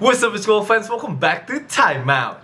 What's up, school fans? Welcome back to Time Out.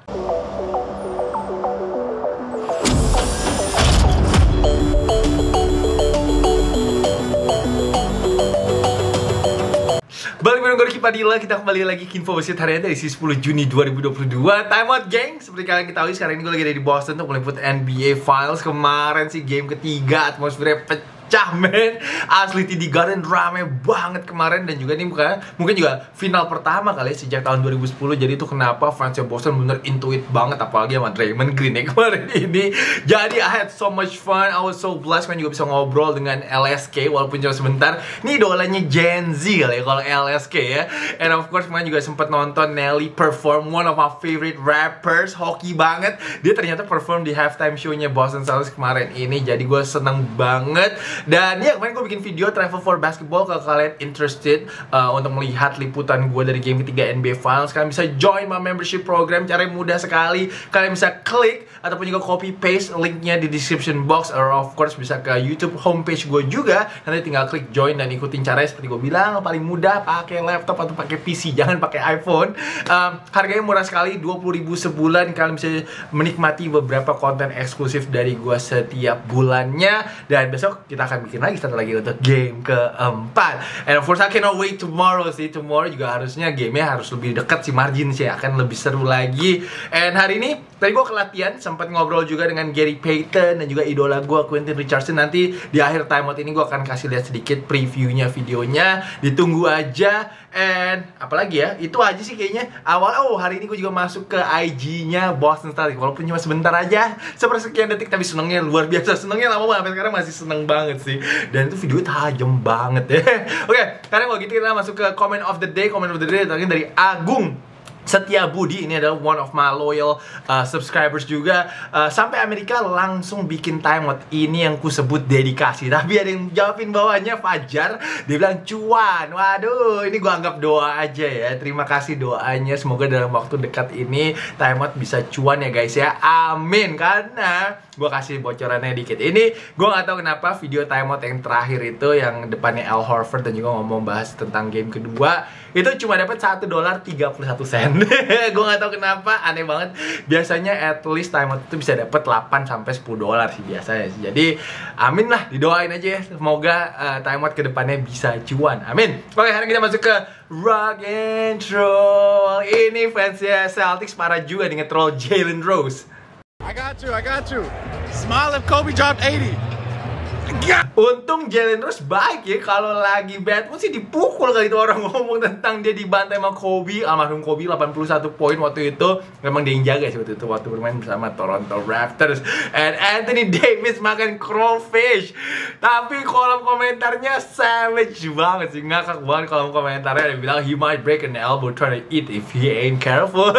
Balik bareng gue Padilla, kita kembali lagi ke info wasit hari ini dari 10 Juni 2022 Time out geng, seperti kalian ketahui sekarang ini gue lagi ada di Boston untuk meliput NBA Finals. Kemarin sih game ketiga, atmosfernya pecah pecah men. Asli TD Garden rame banget kemarin Dan juga ini bukan mungkin juga final pertama kali sejak tahun 2010 Jadi itu kenapa fansnya Boston bener intuit banget Apalagi sama Draymond Green ya kemarin ini. Jadi I had so much fun. I was so blessed kan juga bisa ngobrol dengan LSK Walaupun cuma sebentar. Ini idolanya Gen Z kali ya kalau LSK ya. And of course kemarin juga sempat nonton Nelly perform One of my favorite rappers Hoki banget. Dia ternyata perform di halftime show-nya Boston Celtics kemarin ini. Jadi gue seneng banget dan ya kemarin gue bikin video travel for basketball kalau kalian interested uh, untuk melihat liputan gue dari game ketiga NBA Finals kalian bisa join my membership program caranya mudah sekali. Kalian bisa klik ataupun juga copy paste linknya di description box. Or of course bisa ke YouTube homepage gue juga. Nanti tinggal klik join dan ikutin caranya. Seperti gue bilang paling mudah pakai laptop atau pakai PC jangan pakai iPhone. Um, harganya murah sekali 20.000 sebulan. Kalian bisa menikmati beberapa konten eksklusif dari gue setiap bulannya. Dan besok kita akan bikin lagi satu lagi untuk game keempat. And of course I cannot wait tomorrow sih. Tomorrow juga harusnya gamenya harus lebih dekat sih. Margin sih akan lebih seru lagi. And hari ini tadi gue ke latihan sempat ngobrol juga dengan Gary Payton dan juga idola gue Quentin Richardson. Nanti di akhir timeout ini gue akan kasih lihat sedikit previewnya videonya. Ditunggu aja. And apalagi ya itu aja sih kayaknya. Awal oh hari ini gue juga masuk ke IG-nya Boston Celtics. Walaupun cuma sebentar aja sepersekian detik tapi senengnya luar biasa. Senengnya lama banget. Sampai sekarang masih seneng banget sih. Dan itu video tajam banget ya. Oke okay, sekarang kalau gitu kita masuk ke comment of the day. Comment of the day tadi dari Agung Setia Budi ini adalah one of my loyal uh, subscribers juga. Uh, sampai Amerika langsung bikin timeout ini yang ku sebut dedikasi. Tapi ada yang jawabin bawahnya Fajar. Dia bilang cuan waduh ini gua anggap doa aja ya. Terima kasih doanya. Semoga dalam waktu dekat ini timeout bisa cuan ya guys ya. Amin. Karena gua kasih bocorannya dikit. Ini gua nggak tahu kenapa video timeout yang terakhir itu yang depannya Al Horford dan juga ngomong bahas tentang game kedua itu cuma dapat satu dolar 31 sen. Gue gak tahu kenapa aneh banget. Biasanya at least timeout itu bisa dapat 8 sampai 10 dolar sih biasanya jadi amin lah didoain aja ya. Semoga uh, timeout ke depannya bisa cuan. Amin. Oke sekarang kita masuk ke rock and roll ini fansnya Celtics parah juga dengan troll Jalen Rose. I got you, I got you. Smile if Kobe dropped 80. Untung Jalen Rose baik ya kalau lagi bad mood sih dipukul kali itu orang ngomong tentang dia dibantai sama Kobe. Almarhum Kobe 81 poin waktu itu. Memang dia yang jaga sih waktu itu waktu bermain bersama Toronto Raptors. And Anthony Davis makan crawfish. Tapi kolom komentarnya savage banget sih. Ngakak banget kolom komentarnya. Dia bilang he might break an elbow trying to eat if he ain't careful.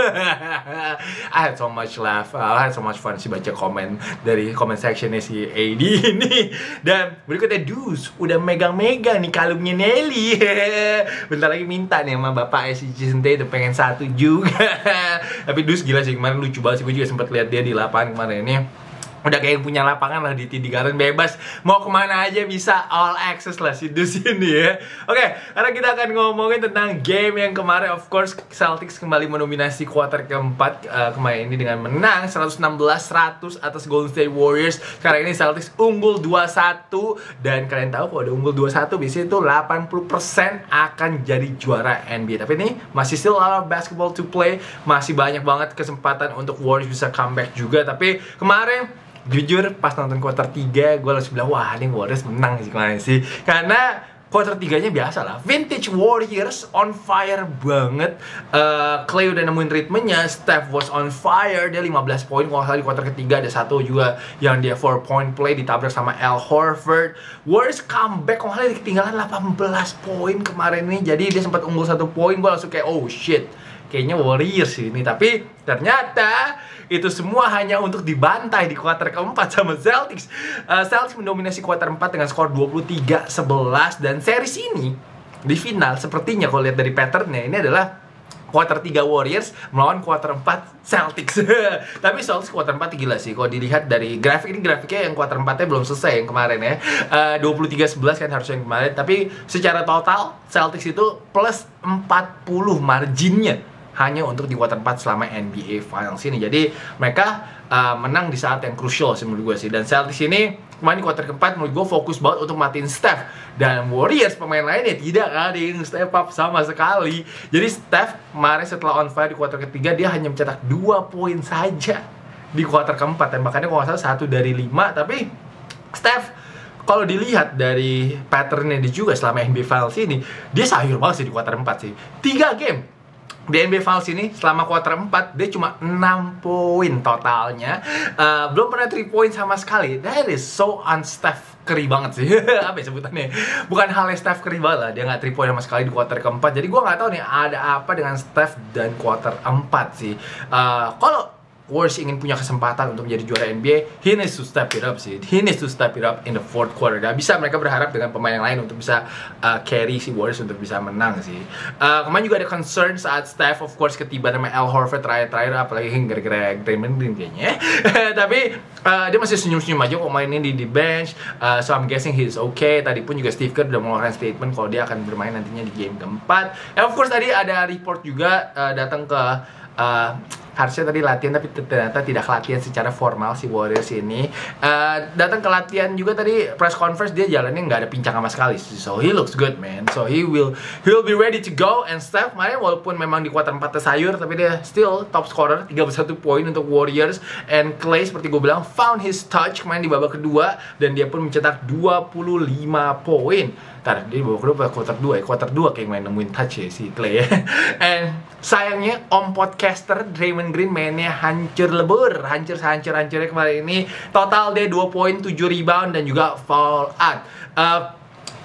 I had so much laugh I had so much fun sih baca komen dari comment sectionnya si AD ini dan berikutnya Dus udah megang-megang nih kalungnya Nelly. Bentar lagi minta nih sama bapak si Cisente itu pengen satu juga. Tapi Dus gila sih kemarin lucu banget sih. Gue juga sempat lihat dia di lapangan kemarin ini udah kayak punya lapangan lah di TD Garden bebas. Mau ke mana aja bisa all access lah si Dus ini ya. Oke karena kita akan ngomongin tentang game yang kemarin of course Celtics kembali mendominasi kuarter keempat uh, kemarin ini dengan menang 116-100 atas Golden State Warriors. Sekarang ini Celtics unggul 2-1 dan kalian tahu kalau udah unggul 2-1 biasanya itu 80% akan jadi juara NBA tapi ini masih still a lot of basketball to play. Masih banyak banget kesempatan untuk Warriors bisa comeback juga. Tapi kemarin jujur pas nonton quarter 3 gue langsung bilang wah ini Warriors menang sih kemarin sih. Karena quarter tiganya biasa lah. Vintage Warriors on fire banget. Uh, Clay udah nemuin ritmenya Steph was on fire dia 15 poin kalau salah di quarter ketiga ada satu juga yang dia 4 point play ditabrak sama Al Horford. Warriors comeback kalau salah ketinggalan 18 poin kemarin nih jadi dia sempat unggul satu poin gue langsung kayak oh shit kayaknya Warriors ini tapi ternyata itu semua hanya untuk dibantai di kuarter keempat sama Celtics. Uh, Celtics mendominasi kuarter 4 dengan skor 23-11 dan series ini di final sepertinya kalau lihat dari patternnya ini adalah quarter 3 Warriors melawan quarter 4 Celtics. Tapi Celtics quarter 4 gila sih. Kalau dilihat dari grafik ini grafiknya yang quarter 4-nya belum selesai yang kemarin ya. Uh, 23-11 kan harusnya yang kemarin. Tapi secara total Celtics itu plus 40 marginnya hanya untuk di quarter 4 selama NBA Finals ini. Jadi mereka uh, menang di saat yang crucial sih menurut gue sih. Dan Celtics ini kemarin di quarter keempat menurut gue fokus banget untuk matiin Steph. Dan Warriors pemain lainnya tidak ada yang step up sama sekali. Jadi Steph kemarin setelah on fire di quarter ketiga dia hanya mencetak 2 poin saja di quarter keempat. Dan makanya kalau nggak salah satu dari lima tapi Steph kalau dilihat dari patternnya dia juga selama NBA Finals ini, dia sayur banget sih di quarter 4 sih. 3 game di NBA Finals ini selama quarter 4 dia cuma 6 poin totalnya. Uh, belum pernah 3 poin sama sekali. That is so unsteph Curry banget sih. apa ya sebutannya? Bukan hal yang Steph Curry banget lah. Dia nggak 3 poin sama sekali di quarter keempat. Jadi gue nggak tahu nih ada apa dengan Steph dan quarter 4 sih. Uh, kalau Warriors ingin punya kesempatan untuk menjadi juara NBA, he needs to step it up sih. He needs to step it up in the fourth quarter. Gak bisa mereka berharap dengan pemain yang lain untuk bisa uh, carry si Warriors untuk bisa menang sih. Uh, kemarin juga ada concern saat Steph of course ketiba nama Al Horford terakhir-terakhir apalagi gara-gara Draymond Green kayaknya. Tapi uh, dia masih senyum-senyum aja kok mainin di, di bench. Uh, so I'm guessing he's okay. Tadi pun juga Steve Kerr udah mengeluarkan statement kalau dia akan bermain nantinya di game keempat. And of course tadi ada report juga uh, datang ke uh, harusnya tadi latihan tapi ternyata tidak latihan secara formal si Warriors ini. Uh, datang ke latihan juga tadi press conference dia jalannya nggak ada pincang sama sekali. So he looks good man. So he will he will be ready to go and Steph kemarin walaupun memang di kuarter 4 sayur tapi dia still top scorer 31 poin untuk Warriors. And Clay seperti gue bilang found his touch kemarin di babak kedua dan dia pun mencetak 25 poin Ntar, dia babak kedua kuarter 2 ya. Kuarter 2 kayak main nemuin touch ya si Clay ya. And sayangnya om podcaster Draymond Green mainnya hancur lebur. Hancur hancur hancurnya kemarin ini. Total dia 2 poin 7 rebound dan juga foul out. Uh,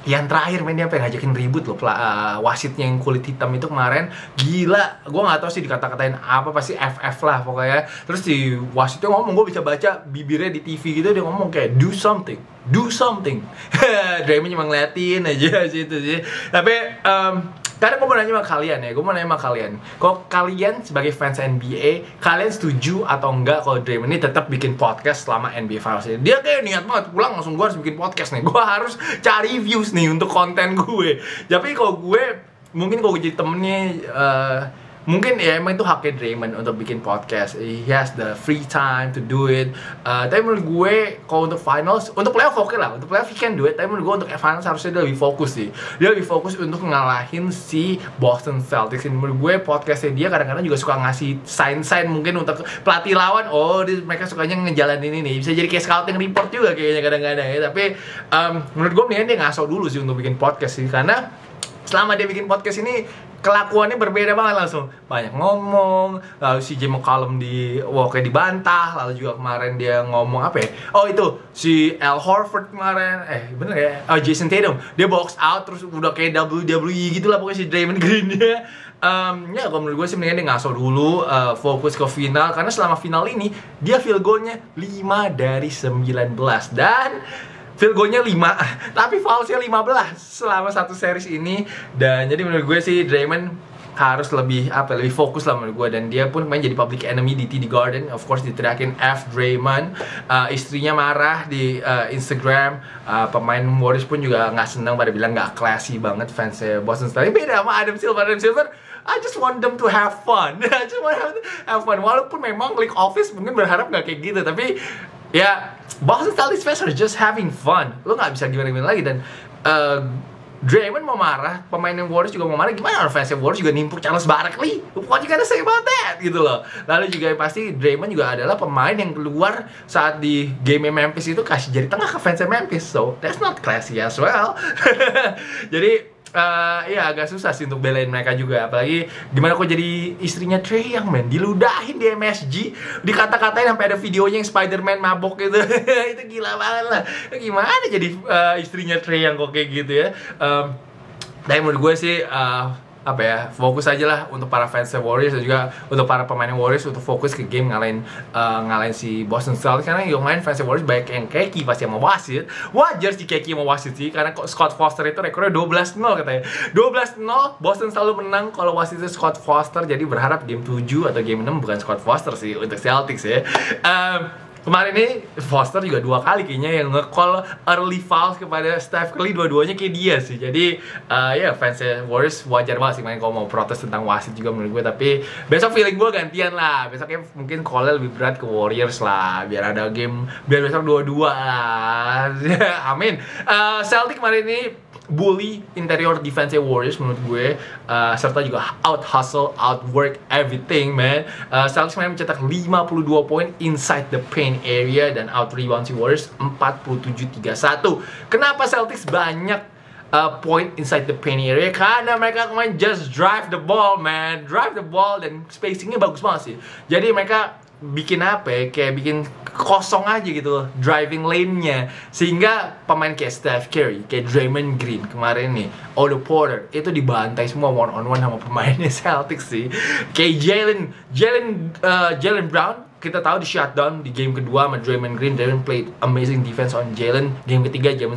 yang terakhir main dia pengen ngajakin ribut loh uh, wasitnya yang kulit hitam itu kemarin. Gila gue nggak tahu sih dikata-katain apa pasti FF lah pokoknya. Terus si wasitnya ngomong gue bisa baca bibirnya di TV gitu dia ngomong kayak do something do something. Draymond cuma ngeliatin aja sih itu sih. Tapi um, karena gue mau nanya sama kalian ya, gue mau nanya sama kalian. Kalau kalian sebagai fans NBA, kalian setuju atau enggak kalau Draymond ini tetap bikin podcast selama NBA Finals ini? Dia kayak niat banget, pulang langsung gue harus bikin podcast nih. Gue harus cari views nih untuk konten gue Tapi kalau gue, mungkin kalau gue jadi temennya uh, mungkin ya emang itu haknya Draymond untuk bikin podcast. He has the free time to do it. Uh, tapi menurut gue kalau untuk finals untuk playoff oke okay lah. Untuk playoff he can do it. Tapi menurut gue untuk finals harusnya dia lebih fokus sih. Dia lebih fokus untuk ngalahin si Boston Celtics. Ini menurut gue podcastnya dia kadang-kadang juga suka ngasih sign-sign mungkin untuk pelatih lawan. Oh dia, mereka sukanya ngejalanin ini. Bisa jadi kayak scouting report juga kayaknya kadang-kadang ya. Tapi um, menurut gue mendingan dia ngaso dulu sih untuk bikin podcast sih. Karena selama dia bikin podcast ini kelakuannya berbeda banget langsung. Banyak ngomong lalu si Jim McCollum di wow, kayak dibantah lalu juga kemarin dia ngomong apa ya? Oh itu si Al Horford kemarin eh bener ya? Oh, Jason Tatum. Dia box out terus udah kayak WWE gitu lah pokoknya si Draymond Green dia um, ya kalau menurut gue sih mendingan dia ngaso dulu uh, fokus ke final. Karena selama final ini dia field goalnya 5 dari 19 dan field goalnya 5 tapi foulsnya 15 selama satu series ini. Dan jadi menurut gue sih Draymond harus lebih apa lebih fokus lah menurut gue. Dan dia pun main jadi public enemy di TD Garden. Of course diteriakin F. Draymond. Uh, istrinya marah di uh, Instagram. Uh, pemain Warriors pun juga nggak senang pada bilang nggak classy banget fansnya Boston Celtics. Beda sama Adam Silver. Adam Silver I just want them to have fun. I just want them to have fun. Walaupun memang League Office mungkin berharap nggak kayak gitu tapi ya Boston Celtics fans are just having fun lo nggak bisa gimana-gimana lagi dan uh, Draymond mau marah, pemain yang Warriors juga mau marah, gimana orang fans Warriors juga nimpuk Charles Barkley? What you gonna say about that? Gitu loh. Lalu juga pasti Draymond juga adalah pemain yang keluar saat di game Memphis itu kasih jari tengah ke fans Memphis. So, that's not classy as well. Jadi uh, ya agak susah sih untuk belain mereka juga. Apalagi di mana kok jadi istrinya Trey yang men? Diludahin di MSG dikata-katain sampai ada videonya yang Spider-Man mabok gitu. Itu gila banget lah. Gimana jadi uh, istrinya Trey yang kok kayak gitu ya? Um, tapi menurut gue sih uh, apa ya fokus aja lah untuk para fans Warriors dan juga untuk para pemain Warriors untuk fokus ke game ngalahin uh, ngalahin si Boston Celtics. Karena yang main fans Warriors banyak yang keki pasti mau wasit. Wajar sih keki mau wasit sih karena Scott Foster itu rekornya 12-0 katanya. 12-0 Boston selalu menang kalau wasitnya Scott Foster. Jadi berharap game 7 atau game 6 bukan Scott Foster sih untuk Celtics ya. Um, kemarin ini Foster juga dua kali kayaknya yang nge-call early fouls kepada Steph Curry dua-duanya kayak dia sih. Jadi uh, ya fansnya Warriors wajar banget sih main kalau mau protes tentang wasit juga menurut gue. Tapi besok feeling gue gantian lah. Besoknya mungkin call lebih berat ke Warriors lah. Biar ada game biar besok dua-dua lah. Amin. Uh, Celtic kemarin ini bully interior defense Warriors menurut gue uh, serta juga out hustle, outwork everything man. Uh, Celtics main mencetak 52 poin inside the paint area dan out rebound si Warriors 47-31. Kenapa Celtics banyak uh, point inside the paint area karena mereka kemarin just drive the ball man drive the ball dan spacingnya bagus banget sih jadi mereka bikin apa ya kayak bikin kosong aja gitu driving lane-nya. Sehingga pemain kayak Steph Curry kayak Draymond Green kemarin nih Otto Porter itu dibantai semua one on one sama pemainnya Celtics sih. Kayak Jalen Jalen uh, Jalen Brown kita tahu di shutdown di game kedua sama Draymond Green Draymond played amazing defense on Jalen. Game ketiga Jalen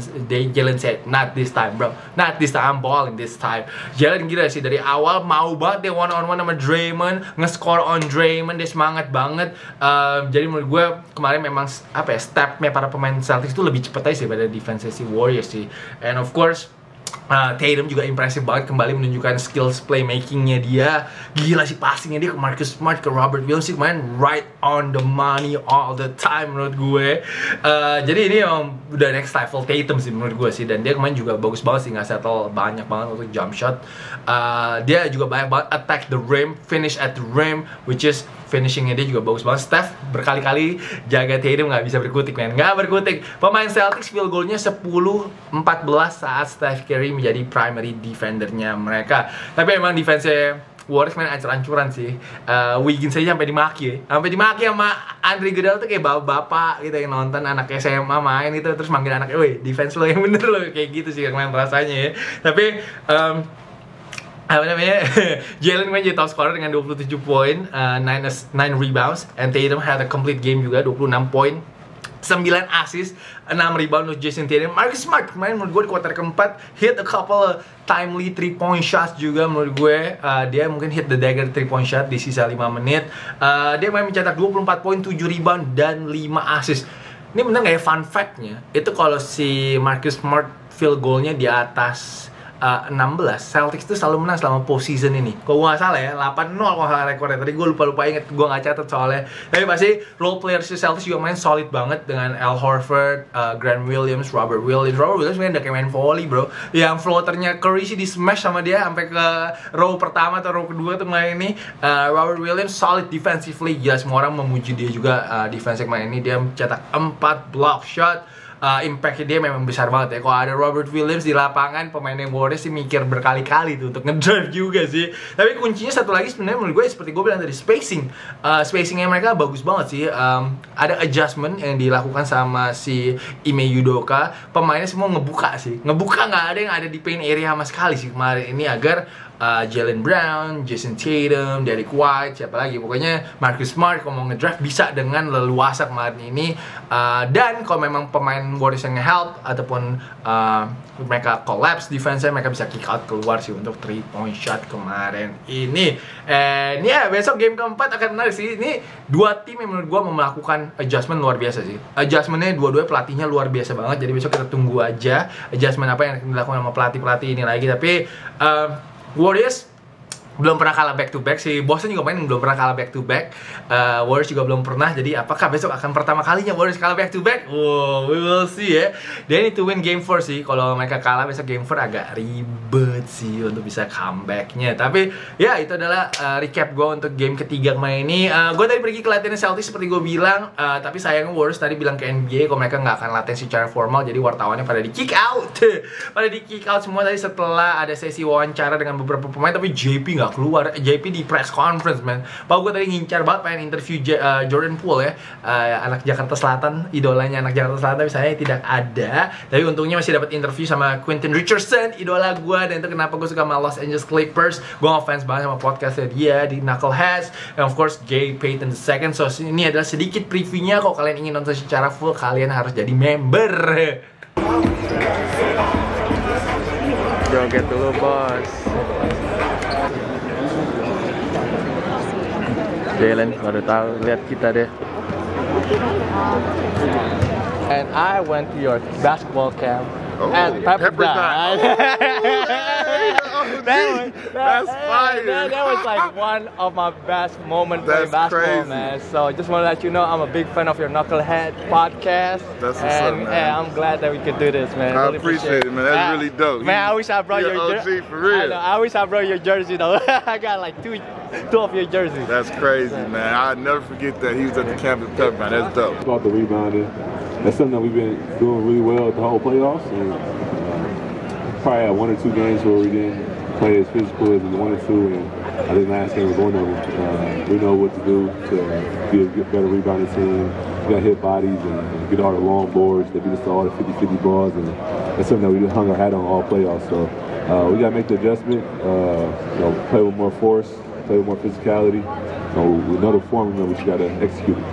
Jalen said not this time bro. Not this time. I'm balling this time. Jalen gila sih dari awal mau banget dia one on one sama Draymond nge-score on Draymond dia semangat banget. Uh, jadi menurut gue kemarin memang apa ya stepnya para pemain Celtics itu lebih cepat aja sih pada defense si Warriors sih. And of course Uh, Tatum juga impresif banget kembali menunjukkan skills playmakingnya dia. Gila sih passingnya dia ke Marcus Smart ke Robert Williams sih kemarin right on the money all the time menurut gue. Uh, jadi ini um, udah next level Tatum sih menurut gue sih dan dia kemarin juga bagus banget sih nggak settle banyak banget untuk jump shot. Uh, dia juga banyak banget attack the rim finish at the rim which is finishingnya dia juga bagus banget Steph berkali-kali jaga Tatum nggak bisa berkutik men nggak berkutik pemain Celtics field goalnya 10-14 saat Steph Curry menjadi primary defendernya mereka tapi emang defense Warriors main ancur-ancuran sih. Uh, Wiggins aja sampai dimaki ya. Sampai dimaki sama Andre Iguodala tuh kayak bapak-bapak gitu yang nonton anak SMA main gitu terus manggil anaknya, "Woi, defense lo yang bener lo." Kayak gitu sih kemarin rasanya ya. Tapi um, apa namanya Jalen main jadi top scorer dengan 27 poin, uh, 9, 9 rebounds, and Tatum had a complete game juga 26 poin, 9 assist, 6 rebound untuk Jason Tatum. Marcus Smart kemarin menurut gue di kuarter keempat hit a couple timely 3 point shots juga menurut gue. Uh, dia mungkin hit the dagger 3 point shot di sisa 5 menit. Uh, dia main mencetak 24 poin, 7 rebound dan 5 assist. Ini bener gak ya fun fact-nya? Itu kalau si Marcus Smart field goalnya di atas uh, 16 Celtics itu selalu menang selama postseason ini. Kalau gue gak salah ya 8-0 kalau salah rekornya. Tadi gue lupa-lupa inget gue gak catat soalnya. Tapi pasti role players si Celtics juga main solid banget dengan Al Horford, uh, Grant Williams, Robert Williams. Robert Williams main udah kayak main volley bro. Yang floaternya Curry sih di smash sama dia sampai ke row pertama atau row kedua tuh main ini. Uh, Robert Williams solid defensively. Ya semua orang memuji dia juga uh, defensive main ini. Dia mencetak 4 block shot uh, impact dia memang besar banget ya. Kalau ada Robert Williams di lapangan, pemain yang Warriors sih mikir berkali-kali tuh untuk ngedrive juga sih. Tapi kuncinya satu lagi sebenarnya menurut gue seperti gue bilang tadi spacing. Uh, spacingnya mereka bagus banget sih. Um, ada adjustment yang dilakukan sama si Ime Yudoka. Pemainnya semua ngebuka sih. Ngebuka nggak ada yang ada di paint area sama sekali sih kemarin ini agar uh, Jalen Brown, Jason Tatum, Derek White, siapa lagi? Pokoknya Marcus Smart kalau mau ngedraft bisa dengan leluasa kemarin ini. Uh, dan kalau memang pemain Warriors yang nge-help ataupun uh, mereka collapse defense mereka bisa kick out keluar sih untuk 3 point shot kemarin ini. And ya yeah, besok game keempat akan menarik sih. Ini dua tim yang menurut gue mau melakukan adjustment luar biasa sih. Adjustmentnya dua-dua pelatihnya luar biasa banget. Jadi besok kita tunggu aja adjustment apa yang dilakukan sama pelatih-pelatih ini lagi. Tapi uh, Warriors belum pernah kalah back to back si Boston juga main belum pernah kalah back to back. Uh, Warriors juga belum pernah. Jadi apakah besok akan pertama kalinya Warriors kalah back to back? Wow we will see ya. Need to win game 4 sih. Kalau mereka kalah besok game 4 agak ribet sih untuk bisa comebacknya. Tapi ya itu adalah uh, recap gue untuk game ketiga kemarin ini. Uh, gue tadi pergi ke latihan Celtics seperti gue bilang. Uh, tapi sayangnya Warriors tadi bilang ke NBA kalau mereka nggak akan latihan secara formal jadi wartawannya pada di kick out. Pada di kick out semua tadi setelah ada sesi wawancara dengan beberapa pemain tapi JP nggak keluar. JP di press conference man. Pak gue tadi ngincar banget pengen interview J uh, Jordan Poole ya. Uh, anak Jakarta Selatan idolanya anak Jakarta Selatan saya tidak ada. Tapi untungnya masih dapat interview sama Quentin Richardson idola gue dan itu kenapa gue suka sama Los Angeles Clippers. Gue ngefans banget sama podcastnya dia di Knuckleheads. And of course Gay Payton II so ini adalah sedikit previewnya. Kalau kalian ingin nonton secara full kalian harus jadi member joget dulu bos Jalen baru tahu lihat kita deh And I went to your basketball camp Oh, at Pepperdine. Pepperdine. That gee, was, that's fire. That, that was like one of my best moments That's playing basketball, crazy. man. So I just want to let you know I'm a big fan of your Knucklehead podcast. That's what's and, up, man. yeah, I'm glad that we could do this, man. I Really appreciate it, man. That's really dope. Man, I wish I brought you're your OG jersey. for real. I, know, I wish I brought your jersey though. I got like two, two of your jerseys. That's crazy, man. I'll never forget that. He was at the camp at Pepperdine. That's dope. about the rebounding. That's something that we've been doing really well the whole playoffs. And, probably had one or two games where we didn't play as physical as we wanted to. And I think last game was one of them. Uh, we know what to do to be a better rebounding team. We got hit bodies and, and get all the long boards. They beat us to all the 50-50 balls. And that's something that we hung our hat on all playoffs. So uh, we got to make the adjustment. Uh, you know, play with more force, play with more physicality. So we know the formula, we just got to execute it.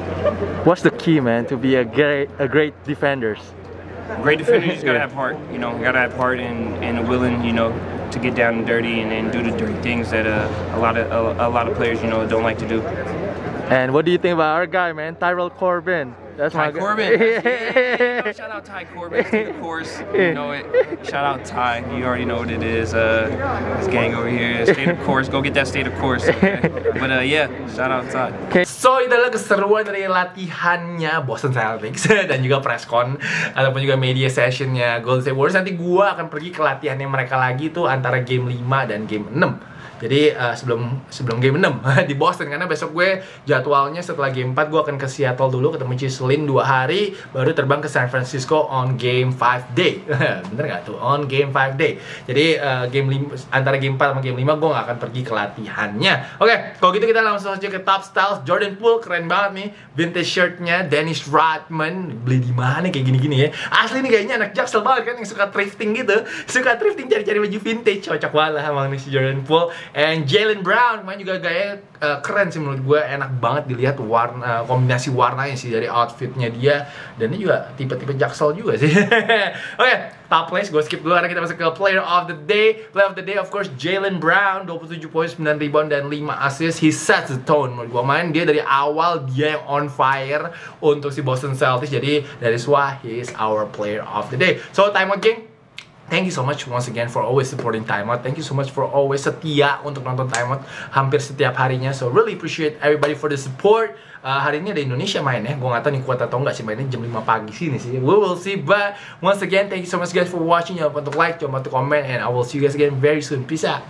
What's the key, man, to be a great, a great defenders? Great defender, you just gotta have heart. You know, you gotta have heart and, and a willing, you know, to get down and dirty and, and do the dirty things that uh, a lot of a, a lot of players, you know, don't like to do. And what do you think about our guy, man, Tyrell Corbin? That's Ty my. Corbin. Yeah, shout out Ty Corbin. The course. You know it. Shout out Ty. You already know what it is. Uh, this gang over here. State of course. Go get that state of course. Okay? But uh, yeah, shout out Ty. So itu adalah keseruan dari latihannya Boston Celtics dan juga presscon ataupun juga media sessionnya Golden State Warriors. Nanti gua akan pergi ke latihannya mereka lagi tuh antara game 5 dan game 6. Jadi eh, sebelum sebelum game 6 di Boston karena besok gue jadwalnya setelah game 4 gue akan ke Seattle dulu ketemu Chiselin dua hari baru terbang ke San Francisco on game 5 day. Bener gak tuh? On game 5 day. Jadi eh, game 5 antara game 4 sama game 5 gue gak akan pergi ke latihannya. Oke, kalau gitu kita langsung aja ke top styles. Jordan Poole keren banget nih. Vintage shirtnya Dennis Rodman beli di mana kayak gini-gini ya. Asli nih kayaknya anak jaksel banget kan yang suka thrifting gitu. Suka thrifting cari-cari baju vintage. Cocok banget lah nih si Jordan Poole. And Jalen Brown main juga gaya eh, keren sih menurut gue. Enak banget dilihat warna kombinasi warnanya sih dari outfitnya dia. Dan ini juga tipe-tipe jaksel juga sih. Oke, top place gue skip dulu karena kita masuk ke player of the day. Player of the day of course Jalen Brown 27 poin 9 rebound dan 5 assist. He sets the tone menurut gue main dia dari awal dia yang on fire untuk si Boston Celtics. Jadi is why he is our player of the day. So time out. Thank you so much once again for always supporting Time Out. Thank you so much for always setia untuk nonton Time Out hampir setiap harinya. So really appreciate everybody for the support. Uh, hari ini ada Indonesia main ya. Gue gak tau nih kuat atau enggak sih mainnya jam 5 pagi sini sih. We will see. But once again, thank you so much guys for watching. Jangan lupa untuk like, jangan lupa untuk comment. And I will see you guys again very soon. Peace out.